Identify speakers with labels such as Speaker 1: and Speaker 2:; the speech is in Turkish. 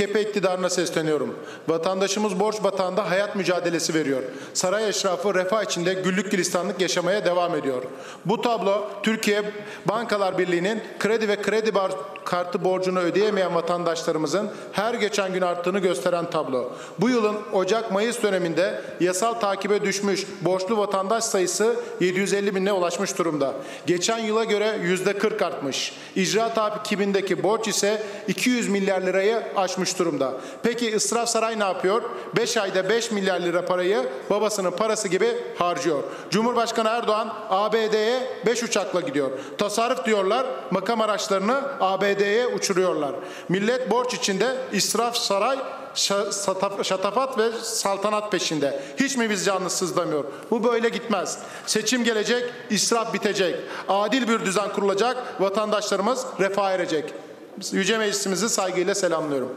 Speaker 1: AKP iktidarına sesleniyorum. Vatandaşımız borç batağında hayat mücadelesi veriyor. Saray eşrafı refah içinde güllük gülistanlık yaşamaya devam ediyor. Bu tablo Türkiye Bankalar Birliği'nin kredi ve kredi bar- kartı borcunu ödeyemeyen vatandaşlarımızın her geçen gün arttığını gösteren tablo. Bu yılın Ocak-Mayıs döneminde yasal takibe düşmüş borçlu vatandaş sayısı 750 bine ulaşmış durumda. Geçen yıla göre yüzde 40 artmış. İcra takibindeki borç ise 200 milyar lirayı aşmış durumda. Peki ısraf saray ne yapıyor? 5 ayda 5 milyar lira parayı babasının parası gibi harcıyor. Cumhurbaşkanı Erdoğan ABD'ye 5 uçakla gidiyor. Tasarruf diyorlar makam araçlarını ABD'ye uçuruyorlar. Millet borç içinde israf saray şatafat ve saltanat peşinde. Hiç mi vicdanınız sızlamıyor? Bu böyle gitmez. Seçim gelecek, israf bitecek. Adil bir düzen kurulacak, vatandaşlarımız refah erecek. Yüce Meclisimizi saygıyla selamlıyorum.